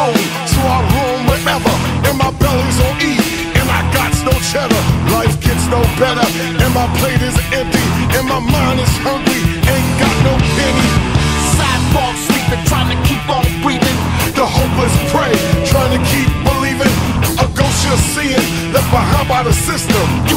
home, so I roam wherever. And my belly's on E, and I got no cheddar. Life gets no better, and my plate is empty, and my mind is hungry. Ain't got no penny. Sidewalk sleeping, trying to keep on breathing. The hopeless prey, trying to keep believing. A ghost you're seeing, left behind by the system.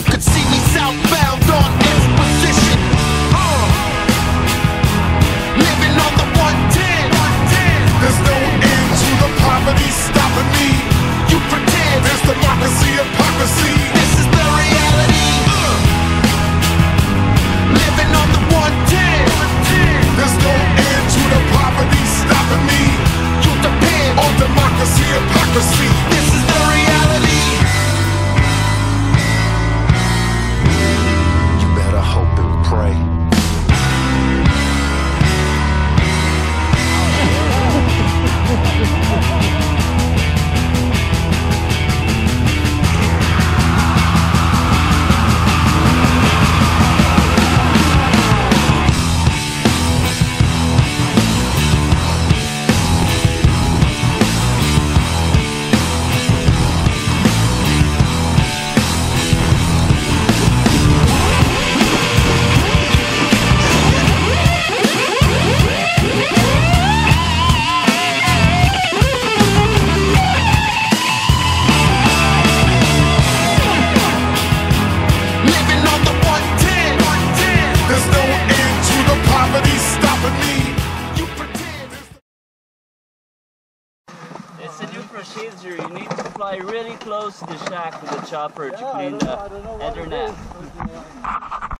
Procedure. You need to fly really close to the shack with the chopper to clean the internet.